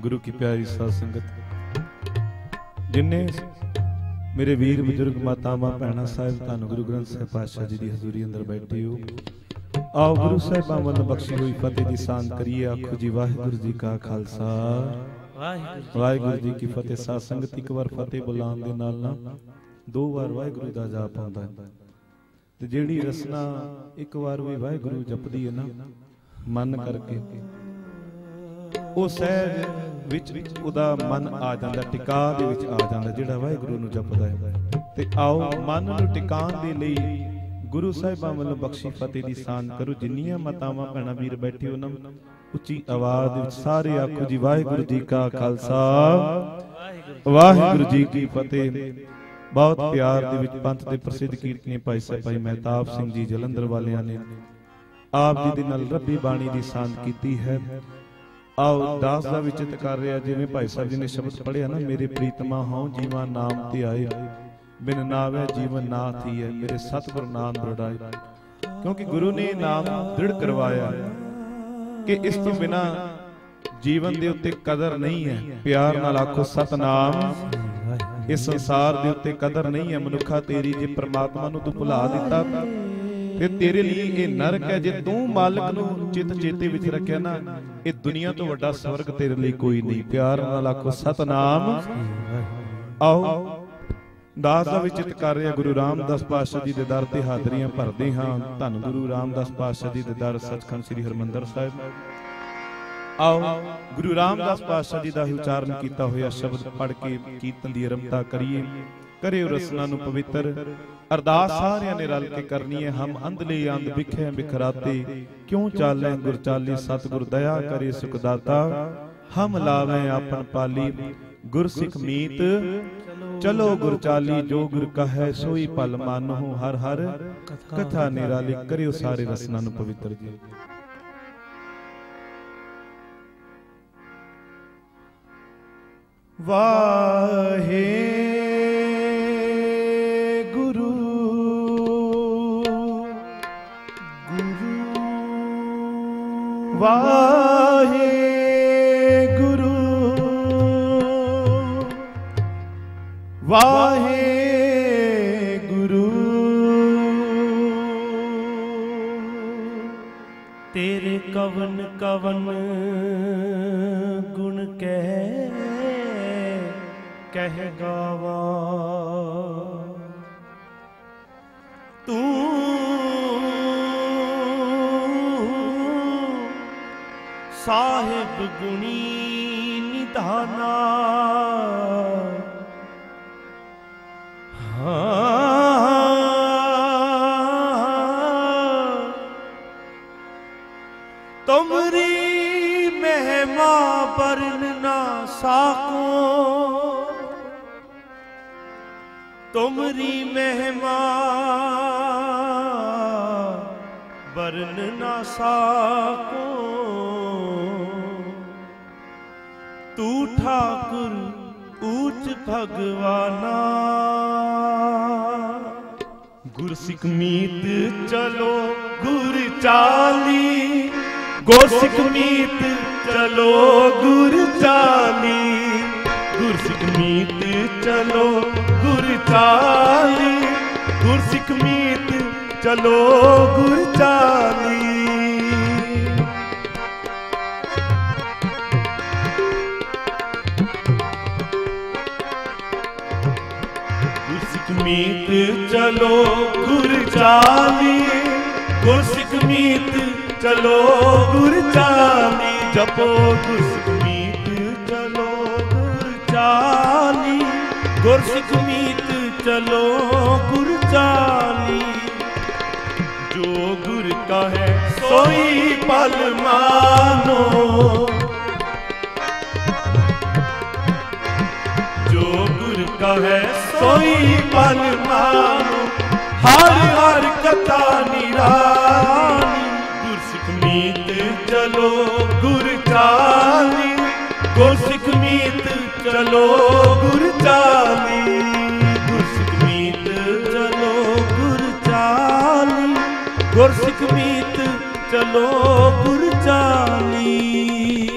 ਗੁਰੂ ਕੀ ਪਿਆਰੀ ਸਾਧ ਸੰਗਤ ਜਿਨਨੇ ਮੇਰੇ ਵੀਰ ਬਜ਼ੁਰਗ ਮਾਤਾਵਾਂ, ਭੈਣਾਂ ਸਾਹਿਬ, ਧੰਨ ਗੁਰੂ ਗ੍ਰੰਥ ਸਾਹਿਬ ਪਾਤਸ਼ਾਹ ਜੀ ਦੀ ਹਜ਼ੂਰੀ ਅੰਦਰ ਬੈਠੇ ਹੋ। ਆਓ ਗੁਰੂ ਸਾਹਿਬਾਂ ਵੱਲੋਂ ਬਖਸ਼ੀ ਹੋਈ ਫਤਿਹ ਦੀ ਸਾਂਝ ਕਰੀਏ। ਆਖੋ ਜੀ, ਵਾਹਿਗੁਰੂ ਜੀ ਕਾ ਖਾਲਸਾ। ਵਾਹਿਗੁਰੂ ਜੀ ਕੀ ਫਤਿਹ। ਸਾਧ ਸੰਗਤ ਇੱਕ ਵਾਰ ਫਤਿਹ ਬੁਲਾਉਣ ਦੇ ਨਾਲ ਨਾ ਦੋ ਵਾਰ ਵਾਹਿਗੁਰੂ ਦਾ ਜਾਪ ਆਉਂਦਾ ਹੈ। ਤੇ ਜਿਹੜੀ ਰਸਨਾ ਇੱਕ ਵਾਰ ਵੀ ਵਾਹਿਗੁਰੂ ਜਪਦੀ ਹੈ ਨਾ, ਮਨ ਕਰਕੇ ਉਹ ਸਹਿਜ ਵਿੱਚ ਉਹਦਾ ਮਨ ਆ ਜਾਂਦਾ ਟਿਕਾ ਦੇ ਵਿੱਚ ਆ ਜਾਂਦਾ, ਜਿਹੜਾ ਵਾਹਿਗੁਰੂ ਨੂੰ ਜਪਦਾ ਹੈ। ਤੇ ਆਓ ਮਨ ਨੂੰ ਟਿਕਾਣ ਦੇ ਲਈ ਗੁਰੂ ਸਾਹਿਬਾਂ ਵੱਲੋਂ ਬਖਸ਼ੀ ਫਤਿਹ ਦੀ ਸਾਂਝ ਕਰੋ। ਜਿੰਨੀਆਂ ਮਤਾਵਾਂ, ਭੈਣਾਂ, ਵੀਰ ਬੈਠੇ ਹੋ ਉੱਚੀ ਆਵਾਜ਼ ਵਿੱਚ ਸਾਰੇ ਆਖੋ ਜੀ, ਵਾਹਿਗੁਰੂ ਜੀ ਕਾ ਖਾਲਸਾ। ਵਾਹਿਗੁਰੂ ਜੀ ਕੀ ਫਤਿਹ। ਬਹੁਤ ਪਿਆਰ ਦੇ ਵਿੱਚ ਪੰਥ ਦੇ ਪ੍ਰਸਿੱਧ ਕੀਰਤਨੀ ਭਾਈ ਸਾਹਿਬ ਭਾਈ ਮਹਿਤਾਬ ਸਿੰਘ ਜੀ, ਜਲੰਧਰ ਵਾਲਿਆਂ ਨੇ ਆਪ ਜੀ ਦੇ ਨਾਲ ਰੱਬੀ ਬਾਣੀ ਦੀ ਸਾਂਝ ਕੀਤੀ ਹੈ। ਆਓ ਦਾਸ ਦਾ ਵੀ ਵਿਚਿਤ ਕਰ ਰਿਹਾ, ਜਿਵੇਂ ਭਾਈ ਸਾਹਿਬ ਜੀ ਨੇ ਸ਼ਬਦ ਪੜ੍ਹਿਆ ਨਾ, ਮੇਰੇ ਪ੍ਰੀਤਮਾ ਹਉ ਜੀਵਾ ਨਾਮ ਤੇ ਆਏ, ਬਿਨ ਨਾਵੇ ਜੀਵਨ ਨਾ ਥੀਏ ਮੇਰੇ ਸਤਿਗੁਰ ਨਾਮ ਦ੍ਰਿੜਾਏ। ਕਿਉਂਕਿ ਗੁਰੂ ਨੇ ਨਾਮ ਦ੍ਰਿੜ ਕਰਵਾਇਆ ਕਿ ਇਸ ਤੋਂ ਬਿਨਾ ਜੀਵਨ ਦੇ ਉੱਤੇ ਕਦਰ ਨਹੀਂ ਹੈ। ਪਿਆਰ ਨਾਲ ਆਖੋ, ਸਤਨਾਮ, ਇਸ ਸੰਸਾਰ ਦੇ ਉੱਤੇ ਕਦਰ ਨਹੀਂ ਹੈ, ਮਨੁੱਖਾ ਤੇਰੀ ਜੇ ਪ੍ਰਮਾਤਮਾ ਨੂੰ ਤੂੰ ਭੁਲਾ ਦਿੱਤਾ, ਫਿਰ ਤੇਰੇ ਲਈ ਇਹ ਨਰਕ ਹੈ। ਜੇ ਤੂੰ ਮਾਲਕ ਨੂੰ ਚਿੱਤ ਚੇਤੇ ਵਿੱਚ ਰੱਖਿਆ ਨਾ ਇਹ ਦੁਨੀਆ ਤੋਂ ਵੱਡਾ ਸਵਰਗ ਤੇਰੇ ਲਈ ਕੋਈ ਨਹੀਂ। ਪਿਆਰ ਨਾਲ ਆਖੋ ਸਤਨਾਮ। ਆਓ। ਦਾਸ ਦਾ ਵਿਚਿਤ ਕਰ ਰਿਹਾ ਗੁਰੂ ਰਾਮਦਾਸ ਪਾਤਸ਼ਾਹ ਜੀ ਦੇ ਦਰ ਤੇ ਹਾਜ਼ਰੀਆਂ ਭਰਦੇ ਹਾਂ। ਧੰਨ ਗੁਰੂ ਰਾਮਦਾਸ ਪਾਤਸ਼ਾਹ ਜੀ ਦੇ ਦਰ ਸੱਚਖੰਡ ਸ੍ਰੀ ਹਰਮੰਦਰ ਸਾਹਿਬ। ਆਓ। ਗੁਰੂ ਰਾਮਦਾਸ ਪਾਤਸ਼ਾਹ ਜੀ ਦਾ ਹੀ ਉਚਾਰਨ ਕੀਤਾ ਹੋਇਆ ਸ਼ਬਦ ਪੜ੍ਹ ਕੇ ਕੀਰਤਨ ਦੀ ਆਰੰਭਤਾ ਕਰੀਏ। ਕਰਿਓ ਰਸਨਾ ਨੂੰ ਪਵਿੱਤਰ। ਅਰਦਾਸ ਸਾਰਿਆਂ ਨੇ ਰਲ ਕੇ ਕਰਨੀ ਹੈ। ਹਮ ਅੰਧਲੇ ਅੰਧ ਵਿਖੇ ਬਿਖਰਾਤੇ। ਕਿਉਂ ਚਾਲੈ ਗੁਰ ਚਾਲੀ? ਸਤਿਗੁਰ ਦਇਆ ਕਰੇ ਸੁਖ ਦਾਤਾ। ਹਮ ਲਾਵੇਂ ਆਪਨ ਪਾਲੀ। ਗੁਰ ਸਿੱਖ ਮੀਤ। ਚਲੋ ਗੁਰ ਚਾਲੀ, ਜੋ ਗੁਰ ਕਹੈ, ਸੋਈ ਪਲ ਮਾਨਹੁ ਹਰ ਹਰ। ਕਥਾ ਨਿਰਾਲੀ ਕਰਿਓ ਸਾਰੇ ਰਸਨਾ ਨੂੰ ਪਵਿੱਤਰ ਜੀ। ਵਾਹੇ ਵਾਹੇ ਗੁਰੂ ਵਾਹੇ ਗੁਰੂ ਤੇਰੇ ਕਵਨ ਕਵਨ ਗੁਣ ਕਹਿ ਕਹਿ ਗਾਵਾ। ਸਾਹਿਬ ਗੁਣੀ ਨਿਧਾਨਾ। ਹਾਂ ਤੁਮਰੀ ਮਹਿਮਾ ਪਰਨ ਨਾ ਸਾਕੋ ਤੁਮਰੀ ਮਹਿਮਾ ਬਰਨ ਨਾ ਸਾਕੋ ਤੂੰ ਠਾਕੁਰ ਊਚ ਭਗਵਾਨਾ ਗੁਰ ਸਿੱਖ ਮੀਤ ਚਲੋ ਗੁਰ ਚਾਲੀ ਗੁਰ ਸਿੱਖ ਮੀਤ ਚਲੋ ਗੁਰ ਚਾਲੀ ਗੁਰ ਸਿੱਖ ਮੀਤ ਚਲੋ ਗੁਰ ਚਾਲੀ ਗੁਰ ਸਿੱਖ ਮੀਤ ਚਲੋ ਗੁਰ ਚਲੋ ਗੁਰ ਚਾਲੀ ਜਪੋ ਗੁਰਸਿੱਖ ਚਲੋ ਗੁਰ ਚਾਲੀ ਗੁਰਸਿੱਖ ਮੀਤ ਚਲੋ ਗੁਰ ਚਾਲੀ ਜੋ ਗੁਰ ਕਹੈ ਸੋਈ ਪਲ ਮਾਨੋ ਜੋ ਗੁਰ ਕਹੈ ਸੋਈ ਪਲ ਮਾਨੋ ਹਰ ਹਰ ਕਥਾ ਨਿਰਾਲੀ ਚਲੋ ਗੁਰ ਚਾਲੀ ਗੁਰ ਸਿੱਖ ਮੀਤ ਚਲੋ ਗੁਰ ਚਾਲੀ ਗੁਰ ਸਿੱਖ ਮੀਤ ਚਲੋ ਗੁਰ ਚਾਲੀ ਗੁਰ ਸਿੱਖ ਮੀਤ ਚਲੋ ਗੁਰ ਚਾਲੀ।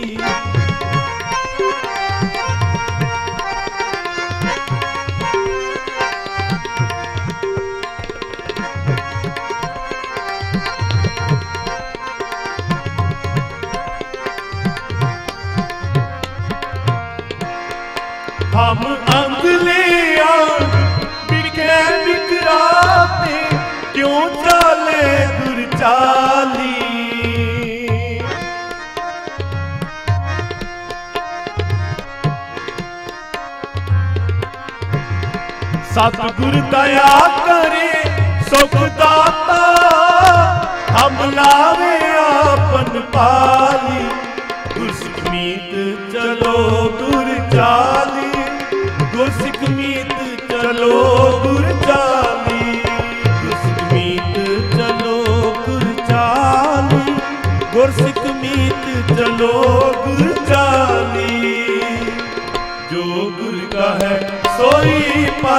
ਸਤਿਗੁਰ ਦਇਆ ਕਰੇ, ਸੁਖ ਦਾਤਾ, ਹਮ ਲਾਵੇ ਆਪਨ ਪਾਲੀ। ਗੁਰ ਮੀਤ ਚਲੋ ਗੁਰ ਚਾਲੀ ਗੁਰ ਮੀਤ ਚਲੋ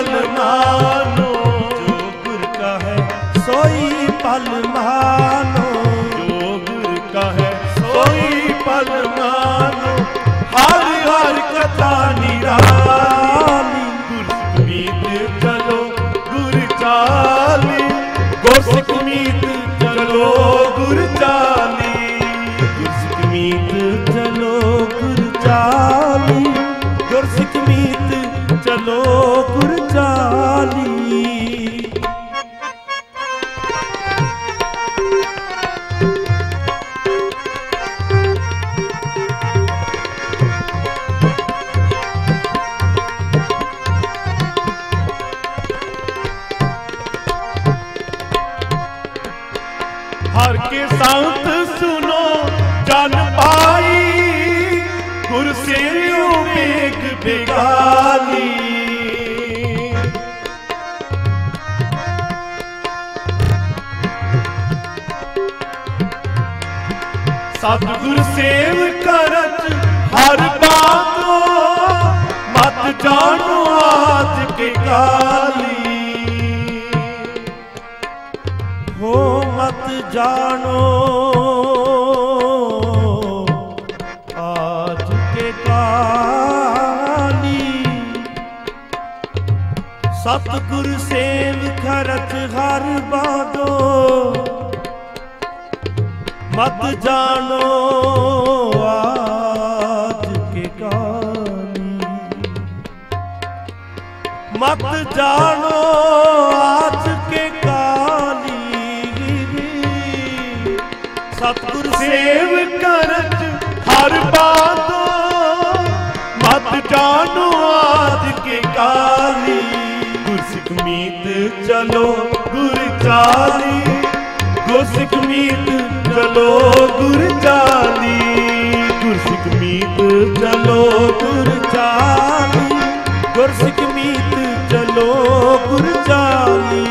ਪਲ ਮਾਨੋ ਜੋ ਗੁਰ ਕਾ ਹੈ ਸੋਈ ਪਲ ਮਾਨੋ ਜੋ ਗੁਰ ਕਾ ਹੈ ਸੋਈ ਪਲ ਮਾਨੋ ਹਰ ਹਰ ਕਥਾ ਨਿਰਾਲੀ ਗੁਰ ਮੀਤ ਚਲੋ ਗੁਰ ਚਾਲੀ ਗੁਰ ਸਿੱਖ ਮੀਤ ਕੇ ਸੰਤ ਸੁਨੋ, ਜਨ ਪਾਈ, ਗੁਰ ਸੇਵਿਓ ਵੇਗ ਬਿਗਾਲੀ ਸਤਿਗੁਰ ਸੇਵ ਕਰਤ ਹਰ ਬਾਤੋ, ਮਤ ਜਾਣੋ ਆਜ ਕੇ ਕਾਲੀ। ਜਾਣੋ। ਆਜ ਕੇ ਕਾਲੀ ਸਤਿਗੁਰ ਸੇਵ ਖਰਚ ਹਰ ਬਾਦੋ। ਮਤ ਜਾਣੋ ਆਜ ਕੇ ਕਾਲੀ। ਮਤ ਜਾਣੋ ਆਜ ਹਰ ਮਤ ਜਾਣੋ ਆਜ ਕੇ ਕਾਲੀ। ਗੁਰ ਮੀਤ ਚਲੋ ਗੁਰ ਚਾਲੀ। ਗੁਰ ਮੀਤ ਚਲੋ ਗੁਰ ਚਾਲੀ। ਗੁਰ ਮੀਤ ਚਲੋ ਗੁਰ ਚਾਲੀ। ਗੁਰ ਮੀਤ ਚਲੋ ਗੁਰ ਚਾਲੀ।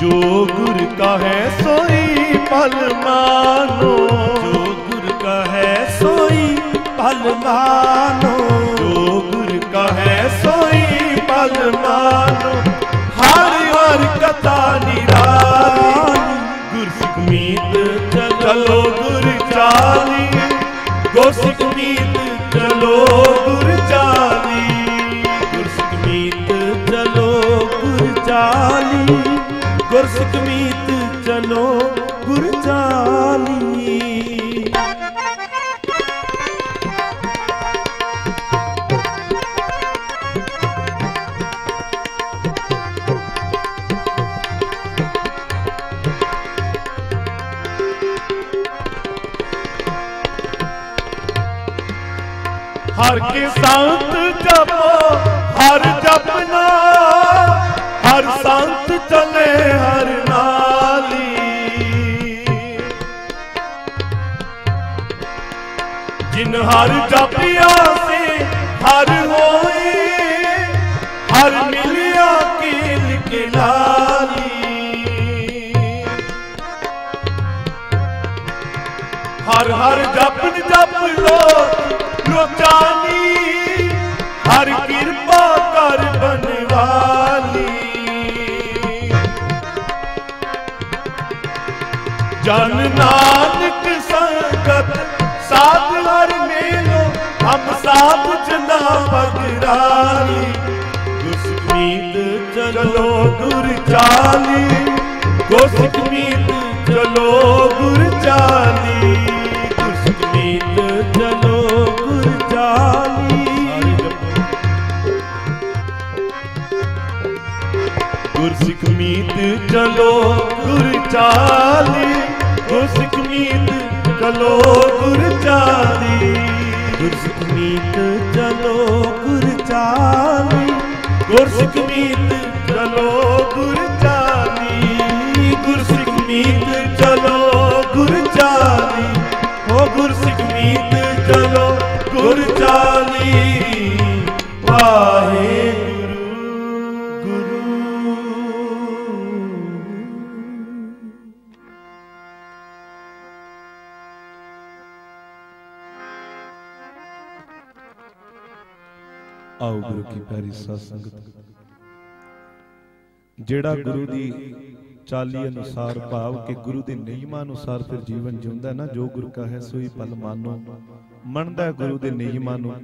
ਜੋ ਗੁਰ ਕਾ ਹੈ ਸੋਈ ਪਲ ਮਾਨੋ। ਹੈ ਸੋਈ ਪਲ ਮਾਨੋ ਜੋ ਗੁਰ ਕਾ ਹੈ ਸੋਈ ਪਲ ਮਾਨੋ ਹਰ ਹਰ ਕਥਾ ਨਿਰਾਲੀ। ਗੁਰ ਸਿੱਖ ਮੀਤ ਚਲੋ ਗੁਰ ਚਾਲੀ। ਗੁਰ ਸਿੱਖ ਮੀਤ ਚਲੋ ਗੁਰ ਚਾਲੀ। ਗੁਰ ਸਿੱਖ ਮੀਤ ਚਲੋ ਗੁਰ ਚਾਲੀ। ਗੁਰ ਸਿੱਖ ਸੰਤ ਜਪੋ, ਹਰ ਜਪਨਾ ਹਰ ਸੰਤ ਚਲੇ ਹਰ ਨਾਲੀ। ਜਿਨ ਹਰ ਜਪਿਆ ਸੇ, ਹਰ ਹੋਏ ਹਰ ਮਿਲਿਆ ਕੀਲ ਕੇ ਲਾਲੀ ਹਰ ਹਰ ਜਪਨ ਜਪ ਲੋ ਲੋਚਾਨੀ ਰਾਣੀ ਗੁਸਮੀਤ ਚਲੋ ਗੁਰ ਚਾਲੀ ਗੁਸਮੀਤ ਚਲੋ ਗੁਰ ਚਾਲੀ ਗੁਸਮੀਤ ਚਲੋ ਗੁਰ ਚਾਲੀ। ਗੁਰਸਿੱਖ ਮੀਤ ਚਲੋ ਗੁਰ ਚਾਲੀ ਗੁਰਸਿੱਖ ਚਲੋ ਗੁਰ ਚਾਲੀ। ਚਾਲੀ ਗੁਰਸਿੱਖ ਮੀਤ ਕੀ ਪਿਆਰੀ ਸਾਧ ਸੰਗਤ। ਜਿਹੜਾ ਗੁਰੂ ਦੀ ਚਾਲੀ ਅਨੁਸਾਰ ਭਾਵ ਕਿ ਗੁਰੂ ਦੇ ਨਿਯਮਾਂ ਅਨੁਸਾਰ ਫਿਰ ਜੀਵਨ ਜਿਉਂਦਾ ਨਾ, ਜੋ ਗੁਰੂ ਕਾ ਸੋਈ ਪਲ ਮਾਨੋ। ਮੰਨਦਾ ਗੁਰੂ ਦੇ ਨਿਯਮਾਂ ਨੂੰ।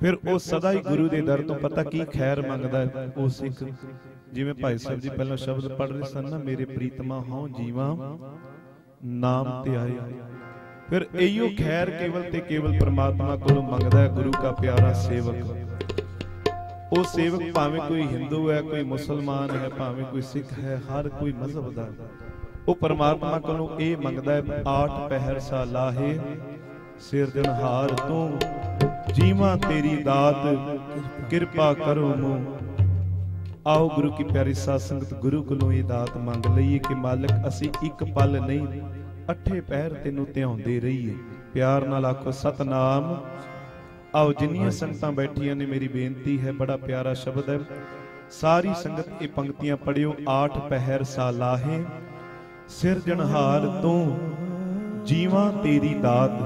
ਫਿਰ ਉਹ ਸਦਾ ਹੀ ਗੁਰੂ ਦੇ ਦਰ ਤੋਂ ਪਤਾ ਕੀ ਖੈਰ ਮੰਗਦਾ ਉਹ ਸਿੱਖ। ਜਿਵੇਂ ਭਾਈ ਸਾਹਿਬ ਜੀ ਪਹਿਲਾਂ ਸ਼ਬਦ ਪੜ੍ਹ ਰਹੇ ਸਨ ਨਾ, ਮੇਰੇ ਪ੍ਰੀਤਮਾ ਹਉ ਜੀਵਾਂ, ਨਾਮ ਤੇ ਆਏ। ਫਿਰ ਇਹੀਓ ਖੈਰ ਕੇਵਲ ਤੇ ਕੇਵਲ ਪ੍ਰਮਾਤਮਾ ਕੋਲੋਂ ਮੰਗਦਾ ਹੈ, ਗੁਰੂ ਦਾ ਪਿਆਰਾ ਸੇਵਕ। ਉਹ ਸੇਵਕ ਭਾਵੇਂ ਕੋਈ ਹਿੰਦੂ ਹੈ, ਕੋਈ ਮੁਸਲਮਾਨ ਹੈ, ਭਾਵੇਂ ਕੋਈ ਸਿੱਖ ਹੈ, ਹਰ ਕੋਈ ਮਜ਼ਹਬ ਦਾ। ਉਹ ਪਰਮਾਤਮਾ ਕੋਲੋਂ ਇਹ ਮੰਗਦਾ ਹੈ, ਆਠ ਪਹਿਰ ਸਾ ਲਾਹੇ ਸਿਰਜਣਹਾਰ ਤੂੰ, ਜੀਵਾਂ ਤੇਰੀ ਦਾਤ, ਕਿਰਪਾ ਕਰੋ ਮੂੰ। ਆਓ ਗੁਰੂ ਕੀ ਪਿਆਰੀ ਸਾਧ ਸੰਗਤ, ਗੁਰੂ ਕੋਲੋਂ ਇਹ ਦਾਤ ਮੰਗ ਲਈਏ ਕਿ ਮਾਲਕ, ਅਸੀਂ ਇੱਕ ਪਲ ਨਹੀਂ, ਅੱਠੇ ਪਹਿਰ ਤੈਨੂੰ ਧਿਆਉਂਦੇ ਰਹੀਏ। ਪਿਆਰ ਨਾਲ ਆਖੋ, ਸਤਨਾਮ ਆਓ ਜਿੰਨੀਆਂ ਸੰਗਤਾਂ ਬੈਠੀਆਂ ਨੇ, ਮੇਰੀ ਬੇਨਤੀ ਹੈ, ਬੜਾ ਪਿਆਰਾ ਸ਼ਬਦ ਹੈ। ਸਾਰੀ ਸੰਗਤ ਇਹ ਪੰਕਤੀਆਂ ਪੜਿਓ ਆਠ ਪਹਿਰ ਸਾਲਾਹੇ ਸਿਰਜਣਹਾਰ ਤੂੰ, ਜੀਵਾਂ ਤੇਰੀ ਦਾਤ।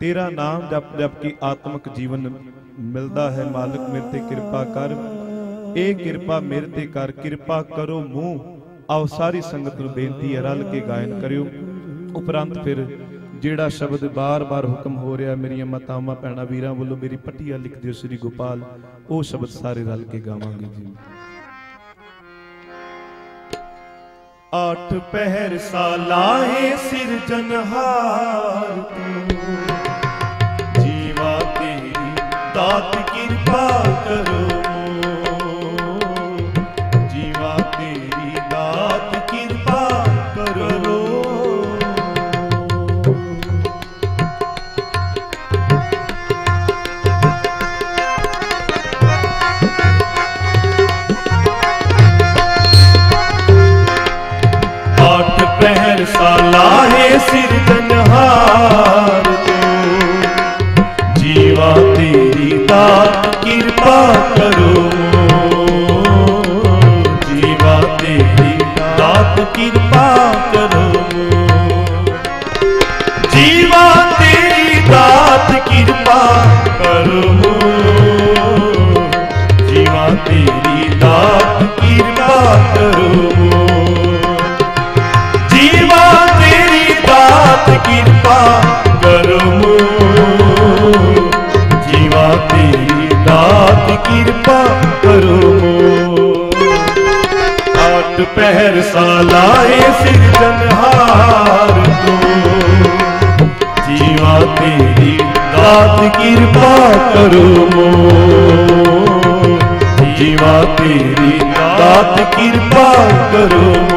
ਤੇਰਾ ਨਾਮ ਜਪ ਜਪ ਕੇ ਆਤਮਿਕ ਜੀਵਨ ਮਿਲਦਾ ਹੈ, ਮਾਲਕ ਮੇਰੇ ਤੇ ਕਿਰਪਾ ਕਰ। ਇਹ ਕਿਰਪਾ ਮੇਰੇ ਤੇ ਕਰ, ਕਿਰਪਾ ਕਰੋ ਮੂੰਹ। ਆਓ ਸਾਰੀ ਸੰਗਤ ਨੂੰ ਬੇਨਤੀ ਹੈ, ਰਲ ਕੇ ਗਾਇਨ ਕਰਿਓ। ਉਪਰੰਤ ਫਿਰ ਜਿਹੜਾ ਸ਼ਬਦ ਬਾਰ-ਬਾਰ ਹੁਕਮ ਹੋ ਰਿਹਾ, ਮੇਰੀਆਂ ਮਾਤਾਵਾਂ, ਭੈਣਾਂ, ਵੀਰਾਂ ਵੱਲੋਂ ਮੇਰੀ ਪੱਟੀਆਂ ਲਿਖ ਦਿਓ ਸ੍ਰੀ ਗੋਪਾਲ। ਉਹ ਸ਼ਬਦ ਸਾਰੇ ਰਲ ਕੇ ਗਾਵਾਂਗੇ ਜੀ। ਆਠ ਪਹਿਰ ਸਾਲਾਹੇ ਸਿਰਜਨਹਾਰ ਸਿਰਜਨਹਾਰ ਤੂੰ। ਜੀਵਾ ਤੇਰੀ ਦਾਤ ਕਿਰਪਾ ਕਰੋ। ਜੀਵਾ ਤੇਰੀ ਦਾਤ ਕਿਰਪਾ ਕਰੋ। ਜੀਵਾ ਤੇਰੀ ਦਾਤ ਕਿਰਪਾ ਕਰੋ। ਜੀਵਾ ਤੇਰੀ ਦਾਤ ਕਿਰਪਾ ਕਰੋ। ਕਿਰਪਾ ਕਰਮੋ ਜੀਵਾ ਤੇਰੀ ਦਾਤ ਕਿਰਪਾ ਕਰੋ।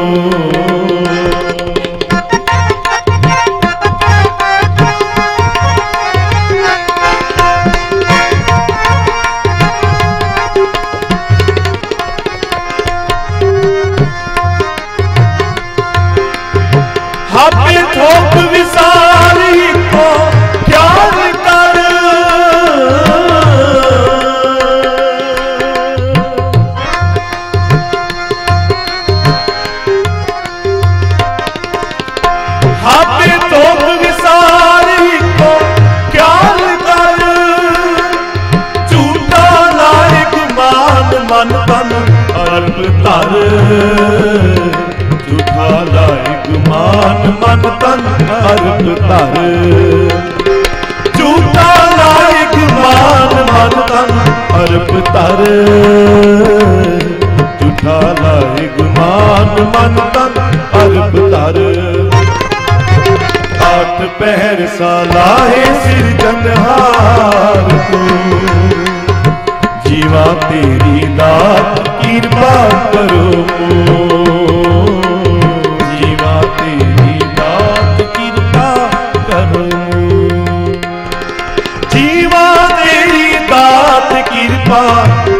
ਝੂਠਾ ਲਾਇਕ ਮਾਨ ਮਨ ਤਨ ਅਰਪ ਧਰ। ਝੂਠਾ ਲਾਇਕ ਮਾਨ ਮਨ ਤਨ ਅਰਪ ਧਰ। ਝੂਠਾ ਲਾਇਕ ਮਾਨ ਮਨ ਤਨ ਅਰਪ ਧਰ। ਆਠ ਪਹਿਰ ਸਾਲਾਹੇ ਸਿਰਜਨਹਾਰ ਤੂੰ। ਸੇਵਾ ਤੇਰੀ ਦਾਤ ਕਿਰਪਾ ਕਰੋ। ਜੀਵਾ ਤੇਰੀ ਦਾਤ ਕਿਰਪਾ ਕਰੋ। ਜੀਵਾ ਤੇਰੀ ਦਾਤ ਕਿਰਪਾ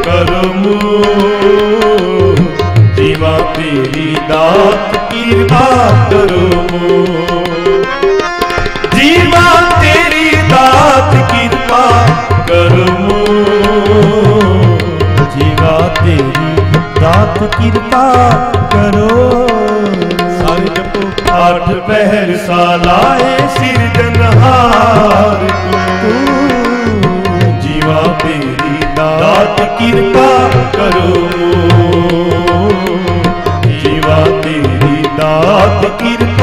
ਕਰੋ। ਜੀਵਾ ਤੇਰੀ ਦਾਤ ਕਿਰਪਾ ਕਰੋ। ਤੇਰੀ ਦਾਤ ਕਿਰਪਾ ਕਰੋ। ਸਾਰੇ ਜਪੋ। ਆਠ ਪਹਿਰ ਸਾਲਾਏ ਸਿਰਜਨਹਾਰ ਤੂੰ। ਜੀਵਾ ਤੇਰੀ ਦਾਤ ਕਿਰਪਾ ਕਰੋ। ਜੀਵਾ ਤੇਰੀ ਦਾਤ ਕਿਰਪਾ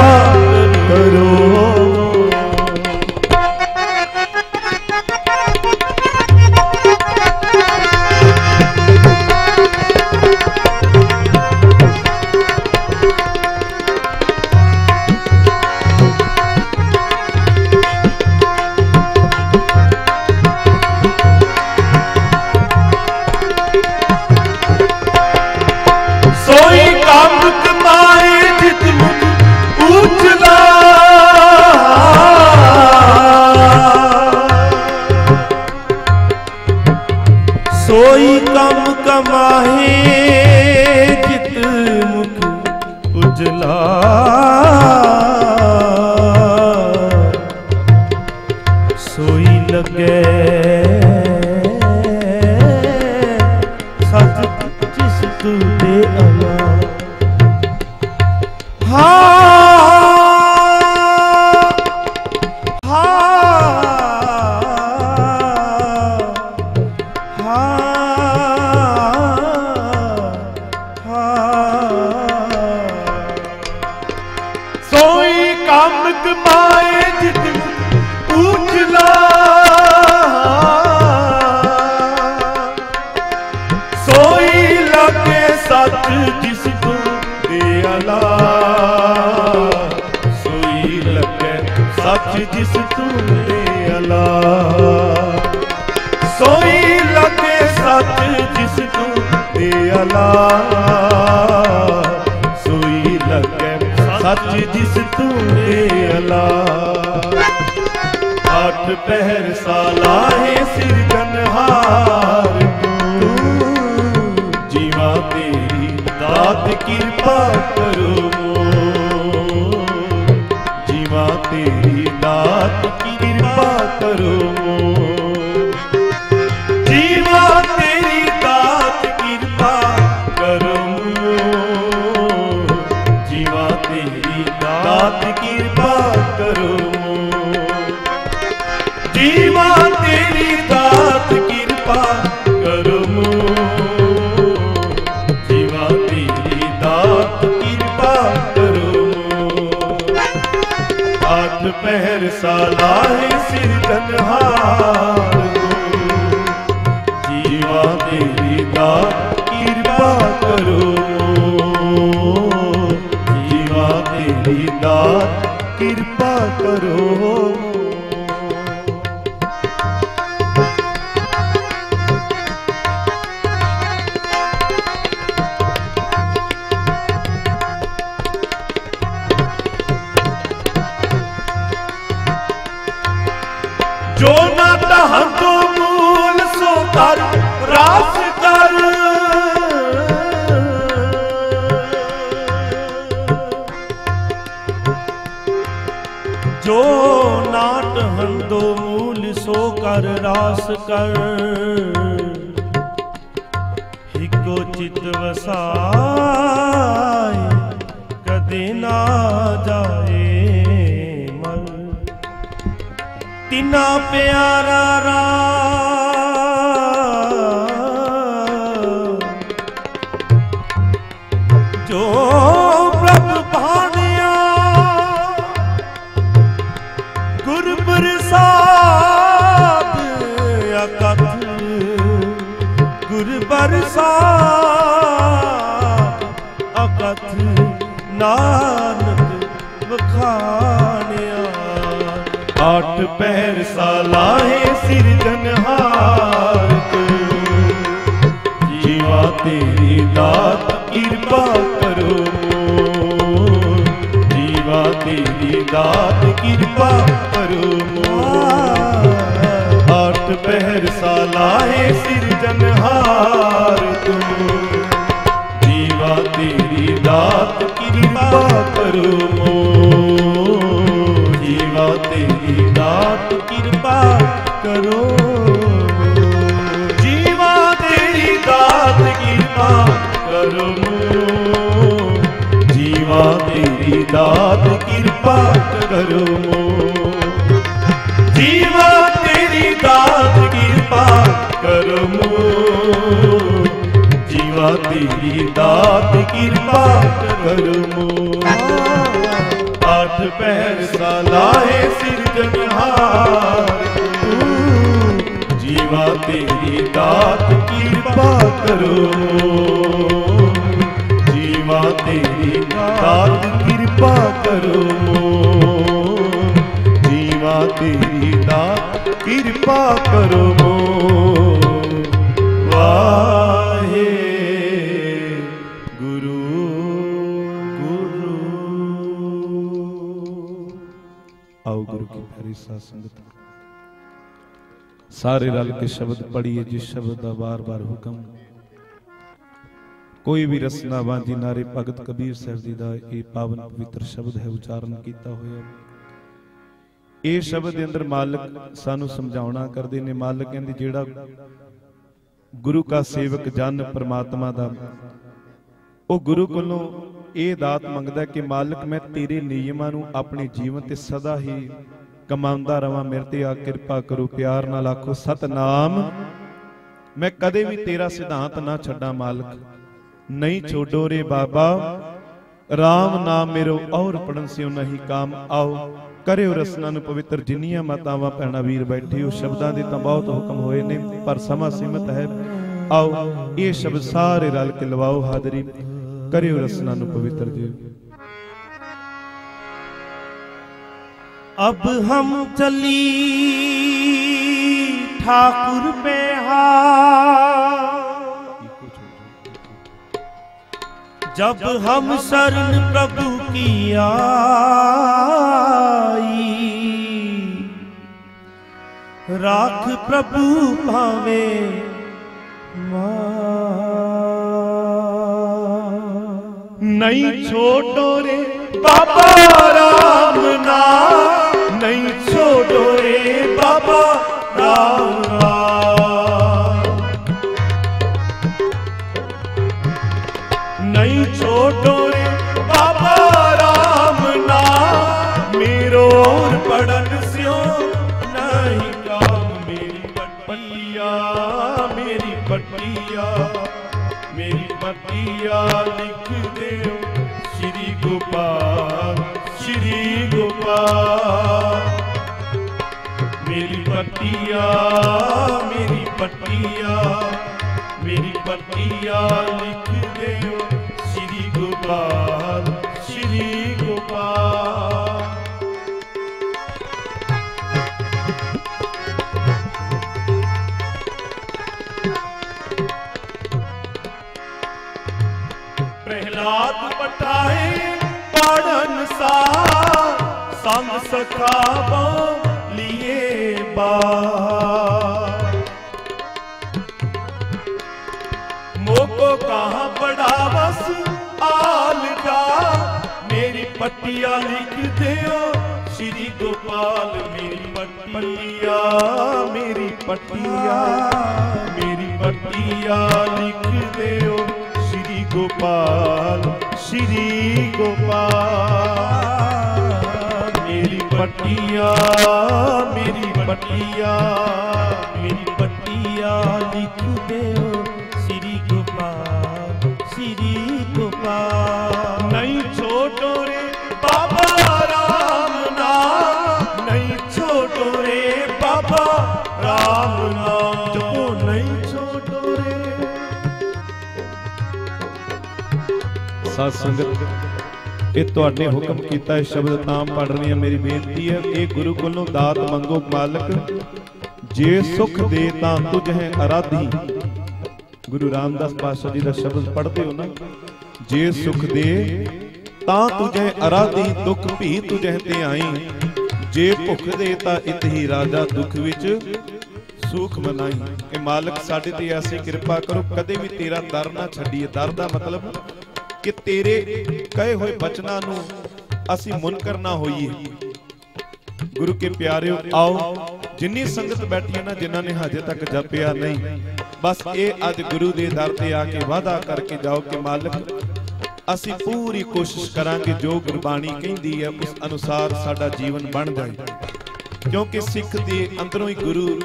ਅੱਠ ਪਹਿਰ ਸਾਲਾਹੇ ਸਿਰਜਨਹਾਰ ਤੂੰ ਜੀਵਾ ਤੇਰੀ ਦਾਤ ਕਿਰਪਾ ਸਲਾਹ ਸਿਰ ਤਨਹਾ ਚਿਤ ਵਸਾਏ ਕਦੇ ਨਾ ਜਾਏ ਮਨ। ਤਿਨਾ ਪਿਆਰਾ ਰਾ ਨਾਨਕ ਵਖਾਣਿਆ। ਆਠ ਪਹਿਰ ਸਲਾਹੇ ਸਿਰਜਨਹਾਰ ਜੀਵਾ ਤੇਰੀ ਦਾਤ ਕਰੋ। ਜੀਵਾ ਤੇਰੀ ਦਾਤ ਕਿਰਪਾ ਕਰੋ। ਆਠ ਪਹਿਰ ਸਲਾਹੇ ਸਿਰਜਨਹਾਰ ਤੂੰ ਕਰੋ ਮੋ ਜੀਵਾ ਤੇਰੀ ਦਾਤ ਕਿਰਪਾ ਕਰੋ ਜੀਵਾ ਤੇਰੀ ਦਾਤ ਕਿਰਪਾ ਕਰੋ ਮੋ ਜੀਵਾ ਤੇਰੀ ਦਾਤ ਕਿਰਪਾ ਕਰੋ ਮੋ ਜੀਵਾ ਤੇਰੀ ਦਾਤ ਕਿਰਪਾ ਕਰਮੋ ਜੀਵਾ ਤੇਰੀ ਦਾਤ ਕਿਰਪਾ ਕਰਮੋ ਆਠ ਪਹਿਰ ਸਲਾਹੇ ਸਿਰਜਨਹਾਰ ਤੂੰ ਜੀਵਾ ਤੇਰੀ ਦਾਤ ਕਿਰਪਾ ਕਰੋ। ਜੀਵਾ ਤੇਰੀ ਦਾਤ ਕਿਰਪਾ ਕਰੋ। ਜੀਵਾ ਤੇਰੀ ਦਾਤ ਕਿਰਪਾ ਕਰੋ। ਗੁਰੂ ਸਾਧ ਸੰਗਤ। ਸਾਰੇ ਰਲ ਕੇ ਸ਼ਬਦ ਪੜ੍ਹੀਏ, ਜਿਸ ਸ਼ਬਦ ਦਾ ਵਾਰ-ਵਾਰ ਹੁਕਮ। ਕੋਈ ਵੀ ਰਸਨਾ ਵਾਂਝੀ ਨਾਰੇ ਭਗਤ ਕਬੀਰ ਸਾਹਿਬ ਜੀ ਦਾ ਇਹ ਪਾਵਨ ਪਵਿੱਤਰ ਸ਼ਬਦ ਹੈ, ਉਚਾਰਨ ਕੀਤਾ ਹੋਇਆ ਇਹ ਸ਼ਬਦ ਦੇ ਅੰਦਰ ਮਾਲਕ ਸਾਨੂੰ ਸਮਝਾਉਣਾ ਕਰਦੇ ਨੇ। ਮਾਲਕ ਕਹਿੰਦੇ, ਜਿਹੜਾ ਗੁਰੂ ਕਾ ਸੇਵਕ ਜਨ ਪਰਮਾਤਮਾ ਦਾ, ਉਹ ਗੁਰੂ ਕੋਲੋਂ ਇਹ ਦਾਤ ਮੰਗਦਾ ਕਿ ਮਾਲਕ, ਮੈਂ ਤੇਰੇ ਨਿਯਮਾਂ ਨੂੰ ਆਪਣੇ ਜੀਵਨ ਤੇ ਸਦਾ ਹੀ ਕਮਾਉਂਦਾ ਰਵਾਂ, ਮੇਰੇ ਤੇ ਆ ਕਿਰਪਾ ਕਰੋ, ਪਿਆਰ ਨਾਲ ਆਖੋ, ਸਤਨਾਮ। ਮੈਂ ਕਦੇ ਵੀ ਤੇਰਾ ਸਿਧਾਂਤ ਨਾ ਛੱਡਾਂ, ਮਾਲਕ। ਨਹੀਂ ਛੋਡੋ ਰੇ ਬਾਬਾ। RAM ਨਾਮ ਮੇਰੋ, ਔਰ ਪੜਨ ਸਿਓ ਨਹੀਂ ਕਾਮ। ਆਓ, ਕਰਿਓ ਰਸਨਾ ਨੂੰ ਪਵਿੱਤਰ, ਜਿੰਨੀਆਂ ਮਾਤਾਵਾਂ, ਭੈਣਾਂ, ਵੀਰ ਬੈਠੇ ਉਹ ਸ਼ਬਦਾਂ ਦੇ ਤਾਂ ਬਹੁਤ ਹੁਕਮ ਹੋਏ ਨੇ, ਪਰ ਸਮਾਂ ਸੀਮਤ ਹੈ। ਆਓ, ਇਹ ਸ਼ਬਦ ਸਾਰੇ ਰਲ ਕੇ ਲਵਾਓ, ਹਾਜ਼ਰੀ। ਕਰਿਓ ਰਸਨਾ ਨੂੰ ਪਵਿੱਤਰ ਜੀ। अब हम चली ठाकुर पे जब हम शरण प्रभु की आई राख प्रभु भावे नहीं ਨਹੀਂ ਛੋਡੋ ਰੇ। ਬਾਬਾ ਰਾਮ ਨਾ। ਨਹੀਂ ਛੋਟੋ ਰੇ ਬਾਬਾ ਰਾਮ ਨਹੀਂ ਛੋਟੋ ਰੇ ਬਾਬਾ ਰਾਮ ਨਾ। ਮੇਰੋਰ ਪੜਨ ਸਿਓ ਨਹੀਂ ਕਾਮ ਮੇਰੀ ਪੱਟੀਆ ਮੇਰੀ ਪੱਟੀਆ ਮੇਰੀ ਮਤੀਆ ਲਿਖ ਦਿਓ ਸ੍ਰੀ ਗੋਪਾਲ ਸ੍ਰੀ ਗੋਪਾਲ। ਮੇਰੀ ਪੱਟੀਆ ਮੇਰੀ ਪੱਟੀਆ ਮੇਰੀ ਪੱਟੀਆ ਲਿਖ ਦਿਓ ਸ੍ਰੀ ਗੋਪਾਲ। ਸੰਗ ਸਖਾਵੋ ਲੀਏ ਬਾ ਮੋਕੋ ਕਹਾ ਪੜਾ ਬਸ ਆਲ ਦਾ, ਮੇਰੀ ਪੱਟੀਆ ਲਿਖ ਦਿਓ। ਸ੍ਰੀ ਗੋਪਾਲ, ਮੇਰੀ ਪੱਟੀਆ ਮੇਰੀ ਪੱਟੀਆ ਮੇਰੀ ਪੱਟੀਆ ਲਿਖ ਦਿਓ। ਸ੍ਰੀ ਗੋਪਾਲ ਸ੍ਰੀ ਗੋਪਾਲ। ਪਟਿਆ ਮੇਰੀ ਪਟਿਆ ਮੇਰੀ ਪਟਿਆ ਲਿਖ ਦਿਓ ਸ੍ਰੀ ਗੋਪਾ ਸ੍ਰੀ ਗੋਪਾਲ। ਨਹੀਂ ਛੋਟੋ ਰੇ ਬਾਬਾ ਰਾਮ ਨਾ ਨਹੀਂ ਛੋਟੋ ਰੇ ਬਾਬਾ ਰਾਮ ਨਾਮ। ਜੋ ਨਹੀਂ ਛੋਟੋ ਰੇ। ਸਾਧ ਇਹ ਤੁਹਾਡੇ ਹੁਕਮ ਕੀਤਾ ਇਹ ਸ਼ਬਦ ਤਾਂ ਪੜ ਰਹੀ ਹਾਂ। ਮੇਰੀ ਬੇਨਤੀ ਹੈ ਇਹ ਗੁਰੂ ਕੋਲੋਂ ਦਾਤ ਮੰਗੋ ਮਾਲਕ। ਜੇ ਸੁਖ ਦੇ ਤਾਂ ਤੁਝ ਹੈ ਅਰਾਧੀ। ਗੁਰੂ ਰਾਮਦਾਸ ਪਾਤਸ਼ਾਹ ਜੀ ਦਾ ਸ਼ਬਦ ਪੜ੍ਹਦੇ ਹੋ ਨਾ। ਜੇ ਸੁਖ ਦੇ ਤਾਂ ਤੁਝੇ ਅਰਾਧੀ, ਦੁੱਖ ਭੀ ਤੁਝੇ ਤੇ ਆਈ ਜੇ ਭੁੱਖ ਦੇ ਤਾਂ ਇਤ ਹੀ ਰਾਜਾ ਦੁੱਖ ਵਿੱਚ ਸੂਖ ਮਨਾਈ। ਇਹ ਮਾਲਕ ਸਾਡੇ ਤੇ ਐਸੀ ਕਿਰਪਾ ਕਰੋ, ਕਦੇ ਵੀ ਤੇਰਾ ਦਰ ਨਾ ਛੱਡੀਏ। ਦਰ ਦਾ ਮਤਲਬ ਕਿ ਤੇਰੇ ਕਹੇ ਹੋਏ ਬਚਨਾਂ ਨੂੰ ਅਸੀਂ ਮੁਨਕਰ ਨਾ ਹੋਈਏ। ਗੁਰੂ ਕੇ ਪਿਆਰਿਓ, ਆਓ, ਜਿੰਨੀ ਸੰਗਤ ਬੈਠੀ ਹੈ ਨਾ, ਜਿਨ੍ਹਾਂ ਨੇ ਹਜੇ ਤੱਕ ਜਪਿਆ ਨਹੀਂ, ਬਸ ਇਹ ਅੱਜ ਗੁਰੂ ਦੇ ਦਰ ਤੇ ਆ ਕੇ ਵਾਅਦਾ ਕਰਕੇ ਜਾਓ ਕਿ ਮਾਲਕ, ਅਸੀਂ ਪੂਰੀ ਕੋਸ਼ਿਸ਼ ਕਰਾਂਗੇ, ਜੋ ਗੁਰਬਾਣੀ ਕਹਿੰਦੀ ਹੈ, ਉਸ ਅਨੁਸਾਰ ਸਾਡਾ ਜੀਵਨ ਬਣ ਜਾਏ। ਕਿਉਂਕਿ ਸਿੱਖ ਦੇ ਅੰਦਰੋਂ ਹੀ ਗੁਰੂ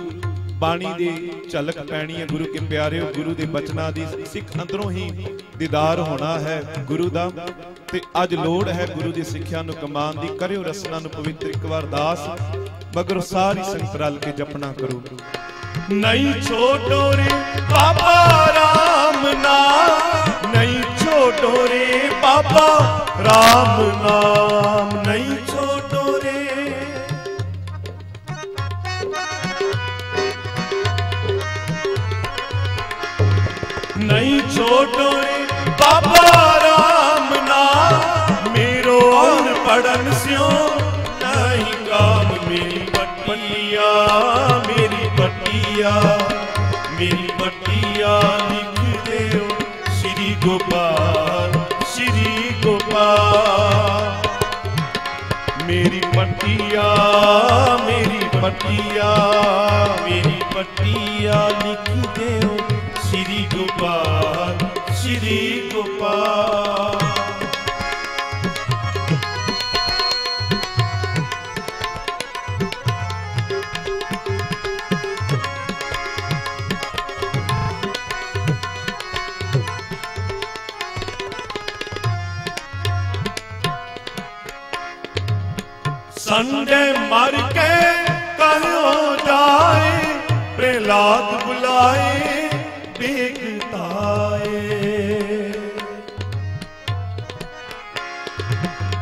ਬਾਣੀ ਦੀ ਝਲਕ ਪੈਣੀ ਹੈ। ਗੁਰੂ ਕੇ ਪਿਆਰਿਓ, ਗੁਰੂ ਦੇ ਬਚਨਾਂ ਦੀ ਸਿੱਖ ਅੰਦਰੋਂ ਹੀ ਦੀਦਾਰ ਹੋਣਾ ਹੈ ਗੁਰੂ ਦਾ। ਤੇ ਅੱਜ ਲੋੜ ਹੈ ਗੁਰੂ ਦੀ ਸਿੱਖਿਆ ਨੂੰ ਕਮਾਨ ਦੀ, ਕਰਿਓ ਰਸਨਾ ਨੂੰ ਪਵਿੱਤਰ ਇੱਕ ਵਾਰ ਦਾਸ, ਮਗਰ ਸਾਰੀ ਸੰਗਤ ਰਲ ਕੇ ਜਪਣਾ ਕਰੋ। ਨਹੀਂ ਛੋਟੋ ਰੇ ਬਾਬਾ ਰਾਮ ਨਾਮ ਨਹੀਂ ਛੋਟੋ ਰੇ ਬਾਬਾ ਰਾਮ ਨਾਮ ਪੱਟੀਆਂ ਮੇਰੀ ਪੱਟੀਆਂ ਲਿਖ ਦਿਓ ਸ੍ਰੀ ਗੋਪਾਲ ਸ੍ਰੀ ਗੋਪਾਲ। ਸੰਡੇ ਮਰ ਕੇ ਕਹਿਓ ਜਾਏ, ਪ੍ਰਹਿਲਾਦ ਬੁਲਾਏ ਬੇਗਤਾਏ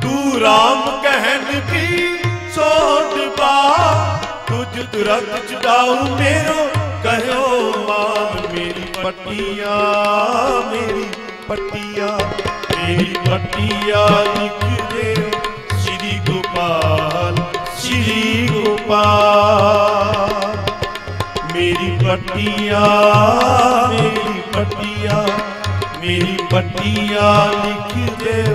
ਤੂੰ ਰਾਮ ਕਹਿਣ ਕੀ ਸੋਟ ਪਾ, ਤੁਝ ਤੁਰਤ ਚੜਾਉ ਮੇਰੋ, ਕਹਿਓ ਮਾਮ ਮੇਰੀ ਪੱਟੀਆਂ ਮੇਰੀ ਪੱਟੀਆਂ ਮੇਰੀ ਪੱਟੀਆਂ ਲਿਖ ਦਿਓ ਸ੍ਰੀ ਗੋਪਾਲ। ਸ੍ਰੀ ਮੇਰੀ ਪੱਟੀਆਂ ਮੇਰੀ ਪੱਟੀਆਂ ਮੇਰੀ ਪੱਟੀਆਂ ਲਿਖ ਦਿਓ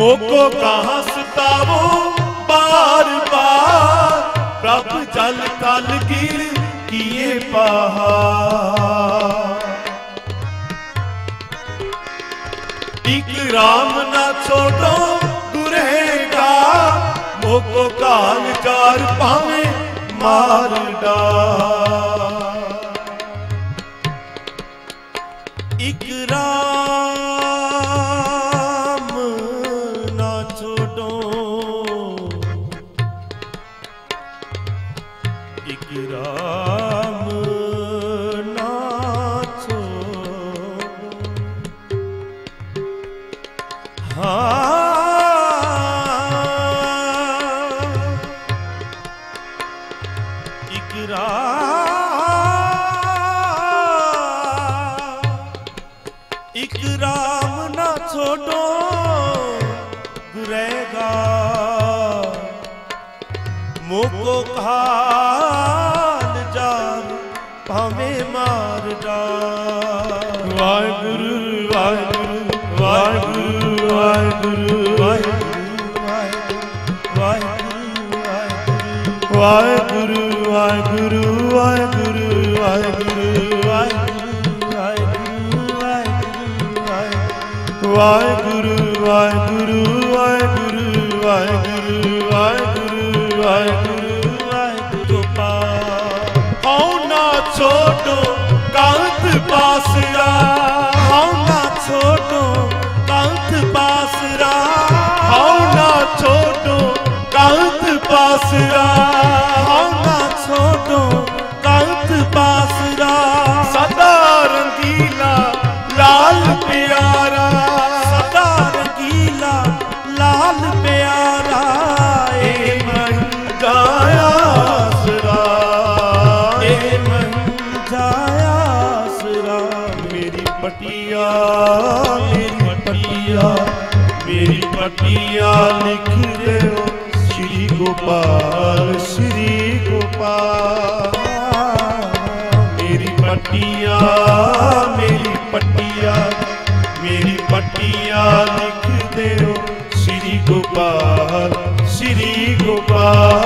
मोको कहाँ सतावो बार बार प्रभ जल कल गिर किए पहाड़ एक राम ना छोड़ो दुरहेगा मोको काल कार पावे मार डाल ਇੱਕ ਰਾਮ ਇੱਕ ਰਾਮ ਨਾ ਛੋਡੋ ਗੁਰੇਗਾ ਮੋਕੋ ਕਾਲ ਵਾਹਿਗੁਰੂ ਵਾਹਿਗੁਰੂ ਵਾਹਿਗੁਰੂ ਵਾਹਿਗੁਰੂ ਵਾਹਿਗੁਰੂ ਵਾਹਿਗੁਰੂ ਵਾਹਿਗੁਰੂ ਪਾ ਹਉ ਨਾ ਛੋਟੋ ਕਾਹਤ ਪਾਸਰਾ। ਹਉ ਨਾ ਛੋਟੋ ਕਾਹਤ ਪਾਸਰਾ। ਹਉ ਨਾ ਛੋਟੋ ਕਾਹਤ ਪਾਸਰਾ। ਲਿਖ